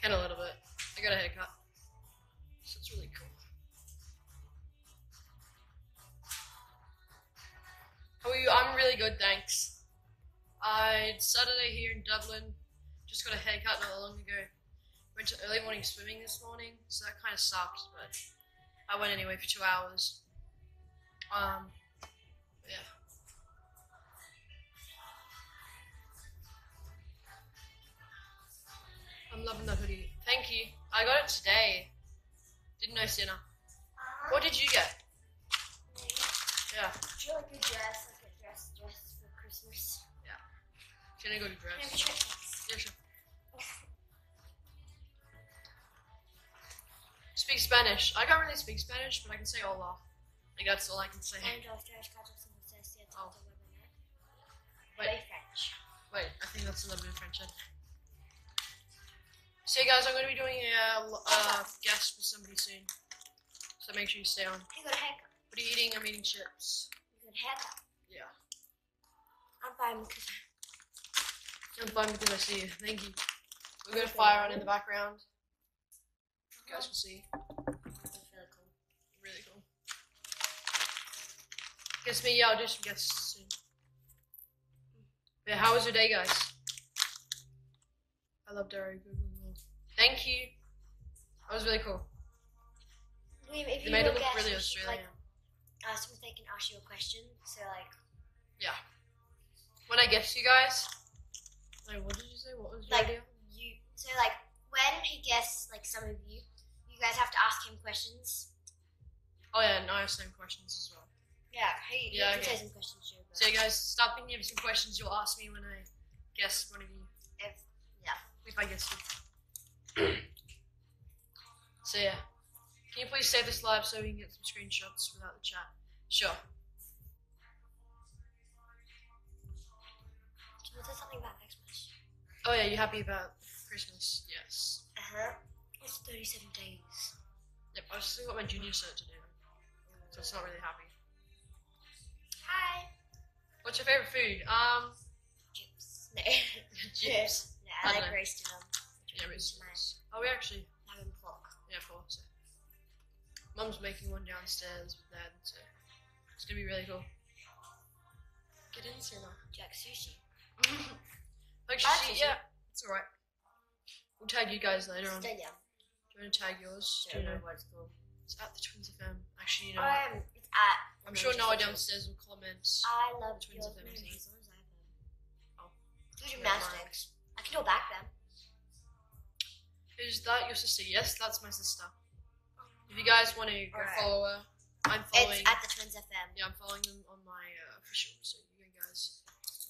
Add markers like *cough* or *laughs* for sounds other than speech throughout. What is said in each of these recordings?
can a little bit. I got a haircut. So it's really cool. How are you? I'm really good, thanks. I Saturday here in Dublin. Just got a haircut not long ago. Went to early morning swimming this morning, so that kind of sucked, but I went anyway for two hours. Um, yeah. I'm loving the hoodie. Thank you. I got it today. Didn't know Sienna. What did you get? Yeah. Would you like a dress, like a dress dress for Christmas? Yeah. Can I go to Can I have dress? shirt, please? Yeah, sure. Speak Spanish. I can't really speak Spanish, but I can say hola. Like that's all I can say. And dos, tres, cuatro, cinco, seis, siete, Oh. ocho, nueve, diez. Wait. Very French. Wait, I think that's a little bit of French. So, guys, I'm going to be doing a uh, guest with somebody soon. So make sure you stay on. You got a haircut. What are you eating? I'm eating chips. You got a haircut. Yeah. I'm fine because I'm fine because I see you. Thank you. We've got a fire on in the background. You guys will see. it's really cool. Really cool. Guess me, yeah, I'll do some guests soon. Yeah, how was your day, guys? I loved Dario Google. Thank you. That was really cool. Liam, if They you made it look really Australian. Like, ask them if they can ask you a question. So like, Yeah. When I guess you guys. Like, what did you say? What was your like idea? you. So like, when he guests like some of you, you guys have to ask him questions. Oh yeah, and I have some questions as well. Yeah, he, Yeah, okay. say some questions too. But So you guys, start thinking of some questions you'll ask me when I guess one of you. if yeah, If I guess you. *clears throat* so yeah. Can you please save this live so we can get some screenshots without the chat? Sure. can you say something about Xmas? Oh yeah, you happy about Christmas? Yes. Uh huh. It's thirty-seven days. Yep, I still got my junior cert to do. So it's not really happy. Hi. What's your favorite food? Um, Chips. *laughs* No. chips. no, I like Pardon? roasted them. Yeah, it's Nice. Oh, we actually, Lemon pork. yeah, of course. Mum's making one downstairs with Dad, so it's gonna be really cool. Get in, Sienna. Jack sushi. *laughs* Like, she, yeah, it's alright. We'll tag you guys later on. Do you want to tag yours? Do Don't you know? know what it's called. It's at the Twins FM. Actually, you know, what? Um, it's at. I'm sure Noah downstairs will comment. I love Twins yours of more everything. as long as I them. Oh. Do gymnastics. I can go back them. Is that your sister? Yes, that's my sister. If you guys want to go Alright. follow her, I'm following. It's at the Twins FM. Yeah, I'm following them on my uh, official, so you guys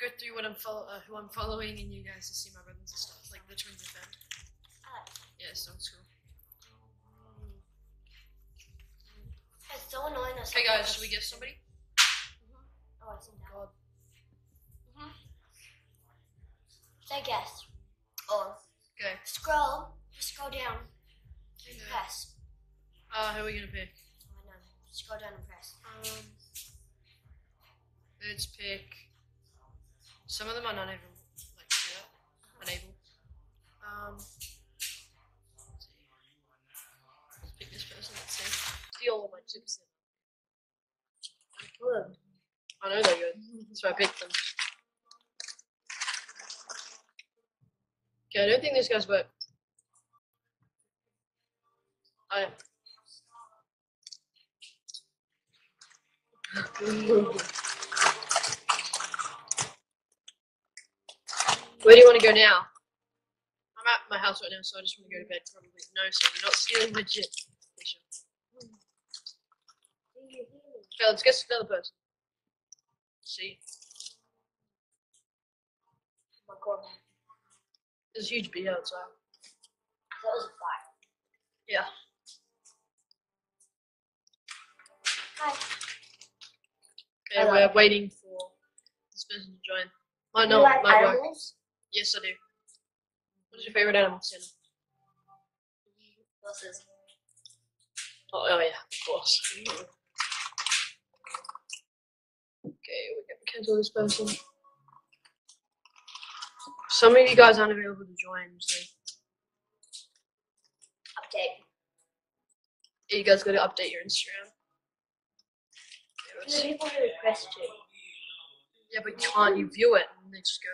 go through what I'm follow, uh, who I'm following, and you guys will see my brothers and stuff, like the Twins FM. I like Yeah, so it's cool. It's so annoying. that Okay, guys, should we get somebody? Oh, it's in that. God. Say guess. Or Okay. scroll. Just go down. And Yeah. press. Uh, who are we gonna pick? Oh, no. Scroll down and press. Um, let's pick. Some of them are not even like yeah, unable. Um. Let's pick this person. Let's see. Steal all my chips. Good. I know they're good, so I picked them. Okay, I don't think these guys work. Where do you want to go now? I'm at my house right now, so I just want to go to bed. Probably no, so you're not stealing my chip. Okay, let's guess another person. See, Oh my god. there's a huge bee outside. It was a fire. Yeah. Hi. Okay, Hello. we're waiting for this person to join. Oh, might you not. like might work. Yes, I do. What is your favorite animal, Sienna? Horses. Oh, oh yeah, of course. Okay, we're gonna cancel this person. Some of you guys aren't available to join, so Update. you guys got to update your Instagram. Okay, let's The see. people who request to. Yeah, but you can't you view it and then just go?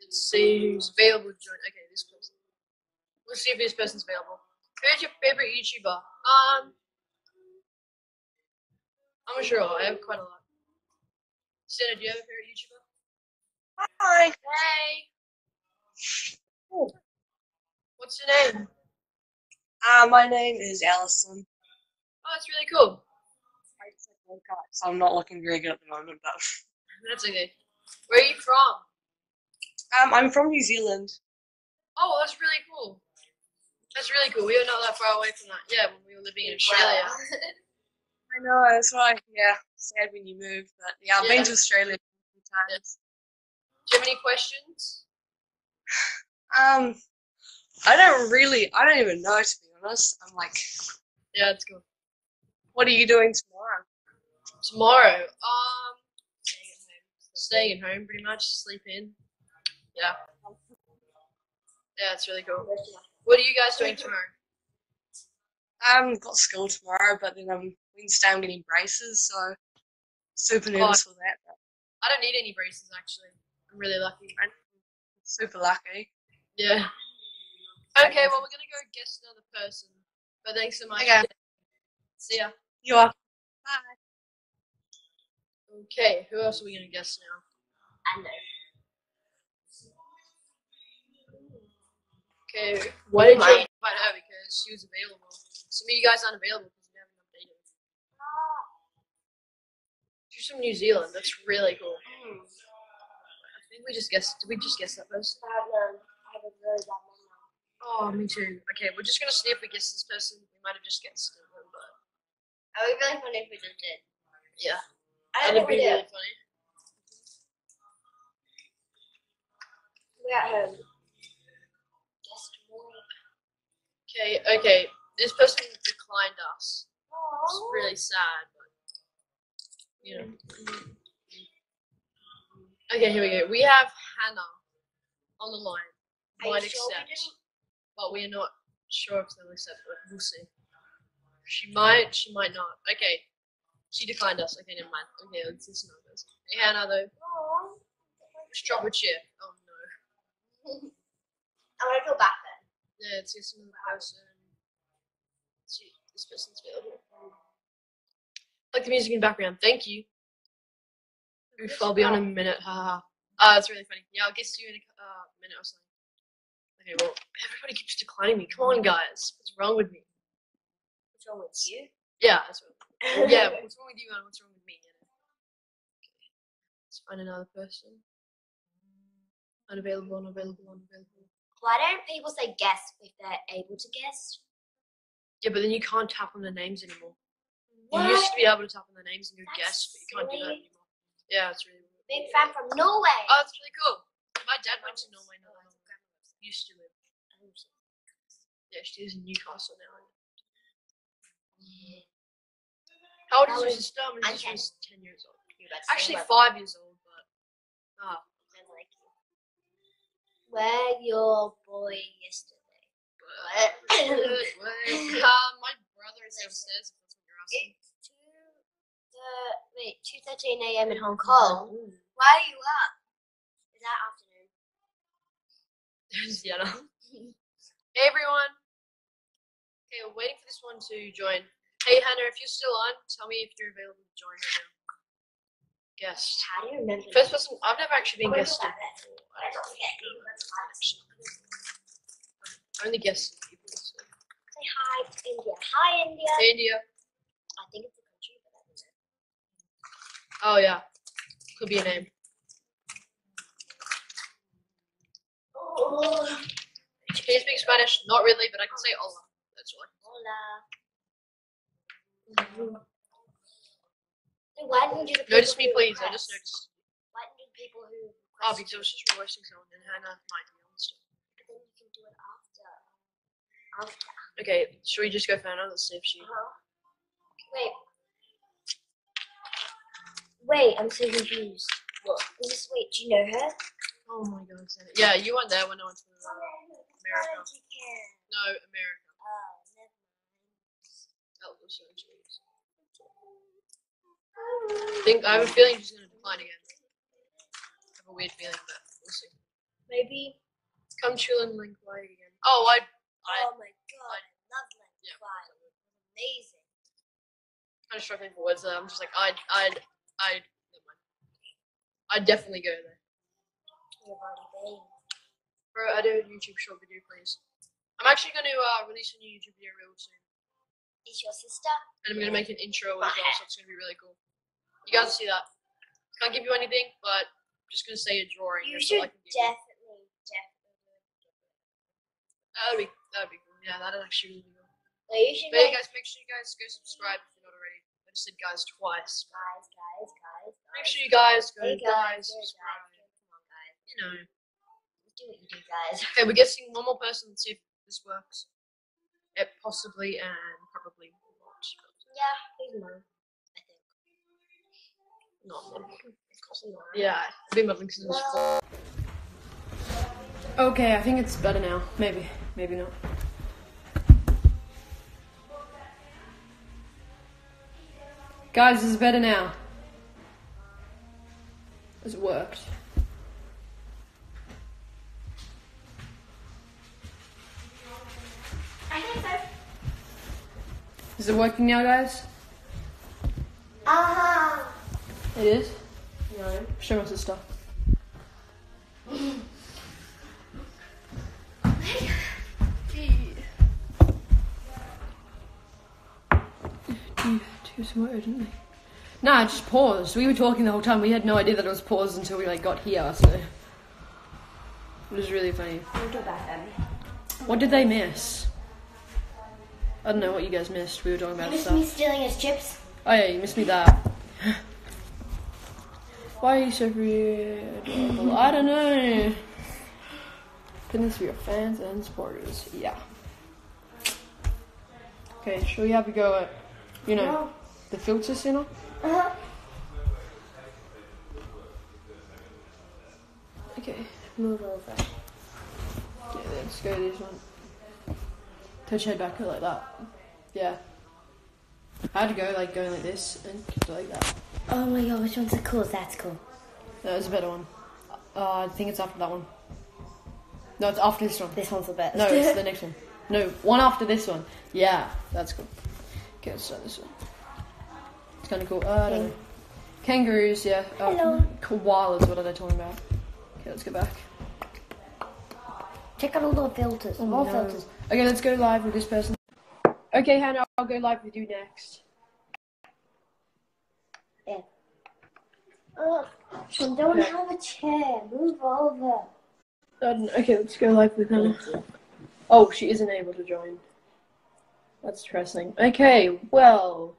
Let's see who's available to join. Okay, this person. Let's see if this person's available. Who's your favorite YouTuber? Um, I'm not sure. I have quite a lot. Sienna, do you have a favorite YouTuber? Hi. Hey. Oh. What's your name? Uh, my name is Allison. Oh, that's really cool. So I'm not looking very good at the moment, but *laughs* That's okay. Where are you from? um, I'm from New Zealand. Oh, that's really cool. That's really cool. We were not that far away from that. Yeah, when we were living in Australia. *laughs* I know that's why. Yeah, sad when you move, but yeah, I've Yeah. been to Australia a few times. Do you have any questions? *sighs* Um, I don't really. I don't even know to be honest. I'm like, Yeah, that's cool. what are you doing tomorrow? Tomorrow, um, staying at home pretty much, sleep in. Yeah. Yeah, it's really cool. What are you guys doing tomorrow? Um, got school tomorrow, but then um, Wednesday I'm getting braces, so super nervous for that. But I don't need any braces actually. I'm really lucky. super lucky. Yeah. Okay, well we're gonna go guess another person. But thanks so much. Okay. See ya. You are. Bye. Okay, who else are we gonna guess now? I know. Okay, why did you invite her? Because she was available. Some of you guys aren't available because you haven't updated. She's from New Zealand. That's really cool. Hmm. I think we just guessed. Did we just guess that person? I. I have a really bad memory. Oh, me too. Okay, we're just gonna see if we guess this person. We might have just guessed it, but It would be really funny if we just did. yeah, I that'd don't think be we really funny. We're at home. Tomorrow. Okay, okay. This person declined us. It's really sad, but you know. Okay, here we go. We have Hannah on the line. Might sure we accept, didn't? but we're not sure if they'll accept. But we'll see. She might. She might not. Okay. She declined us. Okay, never mind. Okay, let's listen to this. Hannah, though. Aww. Just drop a chair. Oh no. I'm gonna go back then. Yeah, it's just another person. Let's see if this person's available. Like the music in the background. Thank you. Oof, I'll be on in a minute. Haha. Ah, that's really funny. Yeah, I'll get to you in a uh, minute or something. Okay, well, everybody keeps declining me. Come on, guys. What's wrong with me? What's wrong with you? Yeah, that's what. *laughs* Yeah, *laughs* what's wrong with you and what's wrong with me? You know? Okay. Let's find another person. Unavailable, unavailable, unavailable. Why don't people say guess if they're able to guess? Yeah, but then you can't tap on the names anymore. What? You used to be able to tap on the names and go That's guess, but you can't do that anymore. Yeah, it's really weird. Big fan from Norway. Oh, that's really cool. My dad went to Norway not long ago. Used to live. Oh, yeah, she lives in Newcastle now. How old is your sister? My I'm sister's 10 years old. Actually, so five years old, but. Ah, much like you. Where your boy yesterday? but. What? uh, my brother is downstairs, if that's what you're asking. It's two the wait, two thirteen AM in Hong Kong. Ooh. Why are you up? Is that afternoon? *laughs* There's Yana. *laughs* Hey everyone. Okay, we're waiting for this one to join. Hey Hannah, if you're still on, tell me if you're available to join right now. Guest. How do you remember? First person, I've never actually been guested. I don't forget you. That's fine. I only guessed people. So. Say hi, India. Hi, India. Hey India. I think it's a country, but I don't know. Oh yeah. Could be a name. Oh. Can you speak Spanish? Not really, but I can say hola. That's all. Hola. Why didn't you do the Notice me, please. I just noticed. Why didn't you do people who. Oh, because I it. was just roasting someone and Hannah might be on still. But then you can do it after. After. Okay, should we just go for Hannah? Let's see if she. Uh-huh. Wait. Wait, I'm so confused. What? Is this? Wait, do you know her? Oh my god, Yeah, you weren't there when I went to America. No, America. Never That was so cheese. I think I have a feeling she's gonna decline again. I have a weird feeling, but we'll see. Maybe. Come chill and link play again. Oh, I, I oh my god, I love Link Yeah. Clyde. Amazing. kind of struggling for words there. I'm just like, I'd, I'd, I'd, never mind. I'd definitely go there. You've already been. Bro, I do a YouTube short video, please. I'm actually going to uh, release a new YouTube video real soon. Is your sister? And I'm going to make an intro as well, so it's going to be really cool. You guys see that. Can't give you anything, but I'm just going to say a drawing. You should all I can give you. definitely, definitely. That'd be, that'd be cool. Yeah, that'd actually be cool. No, you should But yeah, guys, make sure you guys go subscribe if you're not already. I just said guys twice. guys, guys, guys. Make sure you guys go Hey guys, guys, subscribe. guys. Come on, guys. You know. Do what you do, guys. Okay, we're guessing one more person to see if this works. It possibly and probably not. Yeah, he's mine. I think. Not one. Of course not. Yeah, I've been muddling since. Well, Okay, I think it's better now. Maybe, maybe not. Guys, this is better now. Has it worked? I think so. Is it working now, guys? Uh-huh. It is? No. Show my sister. More urgently. Nah, just paused. We were talking the whole time. We had no idea that it was paused until we like got here. So it was really funny. We'll back. What did they miss? I don't know what you guys missed. We were talking You about missed stuff. me stealing his chips? Oh yeah, you missed me that. *gasps* Why are you so adorable? I don't know. Goodness for your fans and supporters. Yeah. Okay, shall we have a go at, you know, No. the filter center? Uh-huh. Okay. Move over. Yeah, let's go this one. Touch head back like that. Yeah. I had to go like going like this and go like that. Oh my god, which one's the cool? That's cool. That was a better one. Uh, I think it's after that one. No, it's after this one. This one's the best. No, it's the *laughs* next one. No, one after this one. Yeah, that's cool. Okay, let's start this one. It's kind of cool. Uh. Kangaroos, yeah. Uh, Hello. Koalas, what are they talking about? Okay, let's go back. Check out all the filters. More No. filters. Okay, let's go live with this person. Okay, Hannah, I'll go live with you next. Ugh, I oh, don't have a chair. Move over. Okay, let's go live with Hannah. Oh, she isn't able to join. That's depressing. Okay, well,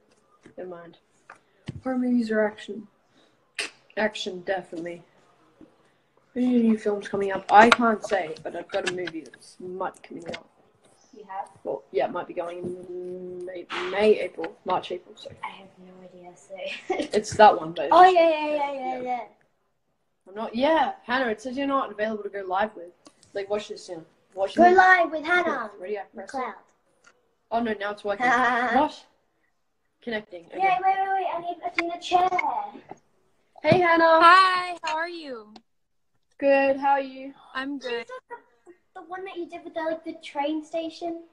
never mind. Horror movies or action? Action, definitely. Any new films coming up? I can't say, but I've got a movie that's might be coming out. You have? Well, yeah, it might be going in May, May April, March, April. So I have no idea. So. *laughs* it's that one, but oh just- yeah, yeah, yeah, yeah, yeah. I'm not. Yeah, Hannah, it says you're not available to go live with. Like, watch this, you know. Watch Go this. live with Hannah. Ready? I press it. Cloud. Oh no, now it's working. *laughs* Yeah, what? Connecting. Okay. wait, wait, wait. I need, I need a chair. Hey Hannah. Hi, how are you? Good. How are you? I'm Is good. That the, the one that you did with the like the train station?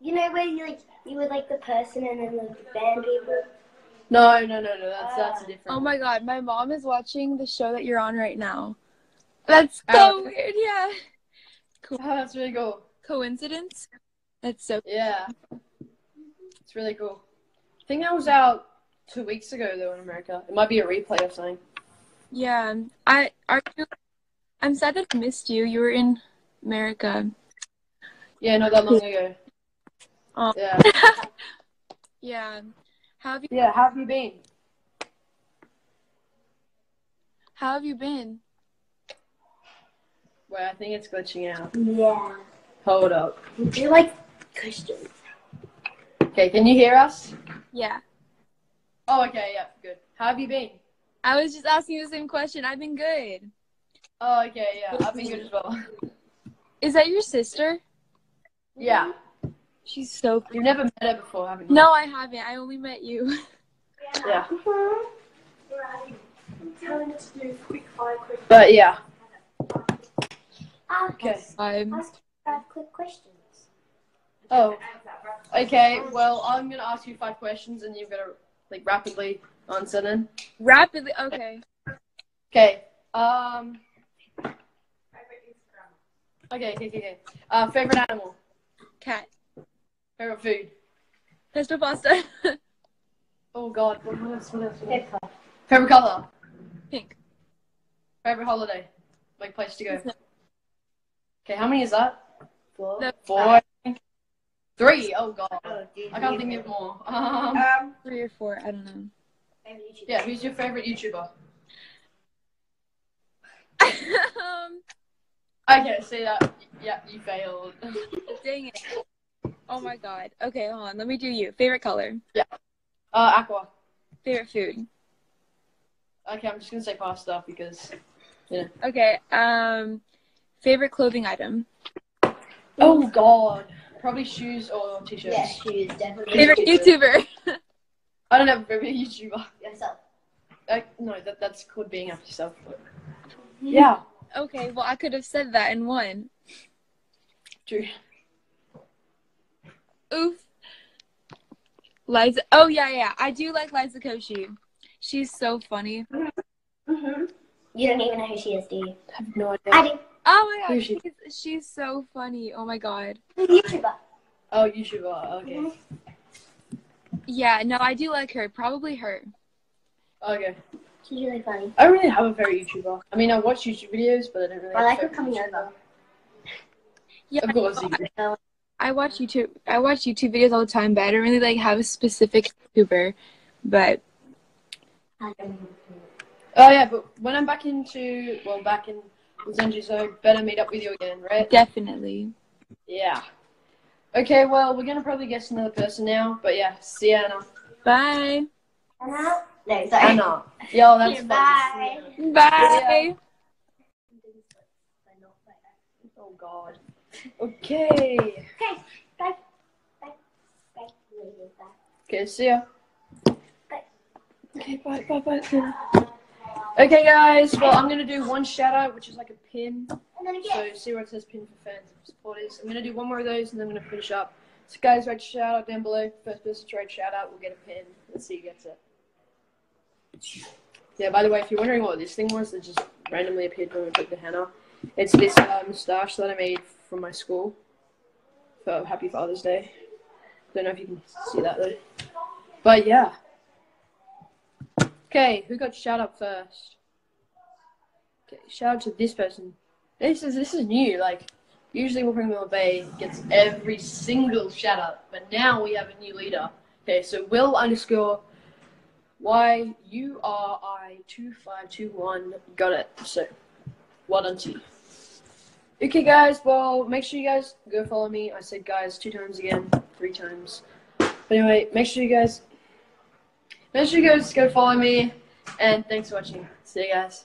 You know where you like you were like the person and then like the band people. No, no, no, no. That's that's a Ah. different. Oh my god, my mom is watching the show that you're on right now. That's so Oh. weird, yeah. Oh, that's really cool. Coincidence? That's so Yeah. It's really cool. I think that was out two weeks ago though in America. It might be a replay or something. yeah. I are you I'm sad that I missed you. You were in America. Yeah, not that long ago. Oh. Yeah. *laughs* Yeah. How have you Yeah. How have you been? How have you been? Wait, I think it's glitching out. Yeah. Hold up. We do like Christians. Okay, can you hear us? Yeah. Oh, okay, yeah, good. How have you been? I was just asking you the same question. I've been good. Oh, okay, yeah, I've been good as well. Is that your sister? Yeah, She's so pretty. you've never met her before, haven't you? No, I haven't. I only met you. Yeah, Quick five quick. but yeah. Okay. Um, Ask five quick questions. Oh, okay. Well, I'm gonna ask you five questions, and you've got to like rapidly answer them. rapidly. Okay. Okay. Um. Okay, okay, okay, okay. Uh, favorite animal, Cat. favorite food. Pesto pasta. *laughs* Oh God, what else? What else? What else? Favorite color, Pink. favorite holiday, like place to go. Okay, how many is that? Four. No. Four. Three. Oh God, Oh, I can't think of more. *laughs* Um, Um, Three or four. I don't know. yeah, who's your favorite YouTuber? *laughs* um, Okay, see that? Yeah, you failed. *laughs* dang it. Oh my god. Okay, hold on. Let me do you. Favorite color. Yeah. Uh, aqua. Favorite food. Okay, I'm just gonna say pasta because. Yeah. Okay. Um, favorite clothing item. Oh God, probably shoes or t-shirts. yeah, shoes, definitely. Favorite YouTuber. *laughs* I don't have a favorite YouTuber. Yourself. Uh, no, that that's called being after yourself. but- Yeah, okay. Well, I could have said that in one. true. Oof. Liza. Oh yeah, yeah. I do like Liza Koshy. She's so funny. Mm-hmm. You don't even know who she is, do you? I have no idea. I do. Oh my god, she's, she's so funny. Oh my god. She's a YouTuber. Oh, YouTuber. Okay. Yeah, no, I do like her. Probably her. Okay. She's really funny. I don't really have a favorite YouTuber. I mean, I watch YouTube videos, but I don't really. I like a her coming YouTuber. over. Yeah, Of course, you I, do. I watch YouTube. I watch YouTube videos all the time, but I don't really like have a specific YouTuber. But I don't know. Oh yeah, but when I'm back into well, back in Los Angeles, I better meet up with you again, right? definitely. Yeah. Okay, well, we're gonna probably guess another person now, but yeah, Sienna. Bye. Anna? No, sorry. Anna. Yo, that's fun. Bye. Bye. Oh God. Okay. Okay, bye. Bye. Bye. Bye. Okay, see ya. Bye. Okay, bye, bye, bye. Okay, guys. Well, I'm gonna do one shout out, which is like a pin. And then So see where it says pin for fans and supporters. I'm gonna do one more of those, and then I'm gonna finish up. So, guys, write shout out down below. First person to write shout out will get a pin. Let's see who gets it. Yeah. By the way, if you're wondering what this thing was, that just randomly appeared when we took the henna. It's this uh, moustache that I made from my school for Happy Father's Day. Don't know if you can see that though. But yeah. Okay, who got shout out first? Okay, shout out to this person. This is this is new. Like usually Will Bay gets every single shout out, but now we have a new leader. Okay, so Will underscore Y U R I two five two one got it. So well done to you. Okay guys, well make sure you guys go follow me. I said guys two times again, three times. But anyway, make sure you guys make sure you guys go follow me and thanks for watching. See you guys.